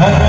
हर